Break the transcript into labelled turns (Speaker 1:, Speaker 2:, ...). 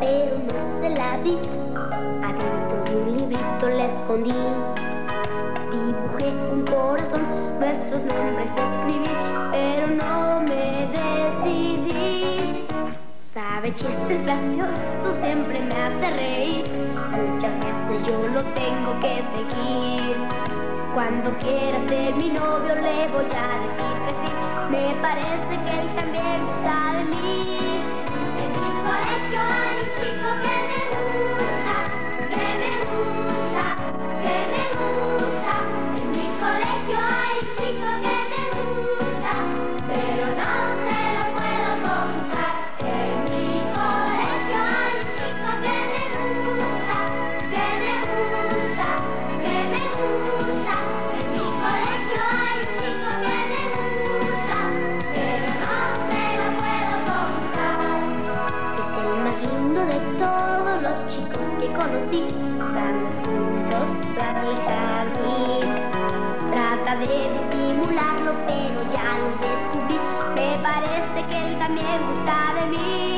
Speaker 1: pero no se la di. Adentro de un librito la escondí. Dibujé un corazón, nuestros nombres escribí, pero no me decidí. Sabe chistes graciosos, siempre me hace reír. Muchas veces yo lo tengo que seguir. Cuando quiera ser mi novio le voy a decir que sí. Me parece que él también gusta de mí. What a gun! Conocí. Vamos juntos al. Trata de disimularlo, pero ya lo descubrí. Me parece que él también gusta de mí.